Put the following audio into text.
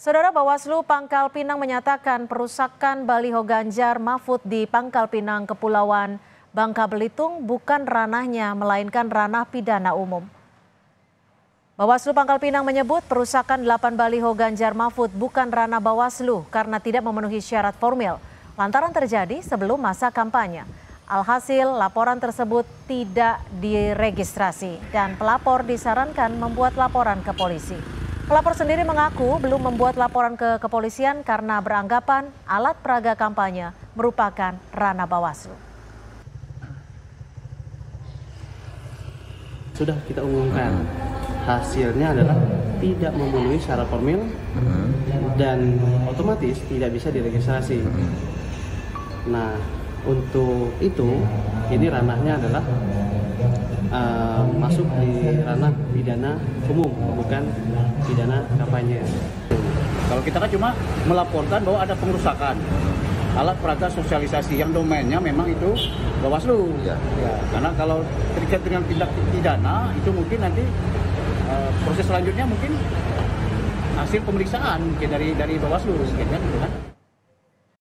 Saudara Bawaslu Pangkal Pinang menyatakan perusakan baliho Ganjar Mahfud di Pangkal Pinang, Kepulauan Bangka Belitung bukan ranahnya, melainkan ranah pidana umum. Bawaslu Pangkal Pinang menyebut perusakan 8 baliho Ganjar Mahfud bukan ranah Bawaslu karena tidak memenuhi syarat formil, lantaran terjadi sebelum masa kampanye. Alhasil, laporan tersebut tidak diregistrasi dan pelapor disarankan membuat laporan ke polisi. Pelapor sendiri mengaku belum membuat laporan ke kepolisian karena beranggapan alat peraga kampanye merupakan ranah Bawaslu. Sudah kita umumkan, hasilnya adalah tidak memenuhi syarat formil dan otomatis tidak bisa diregistrasi. Nah, untuk itu ini ranahnya adalah uh, masuk di ranah pidana umum bukan pidana kampanye. Kalau kita kan cuma melaporkan bahwa ada pengerusakan alat peraga sosialisasi yang domainnya memang itu Bawaslu. Ya. ya. Karena kalau terkait dengan tindak pidana itu mungkin nanti uh, proses selanjutnya mungkin hasil pemeriksaan mungkin dari dari Bawaslu, mungkin kan, gitu kan.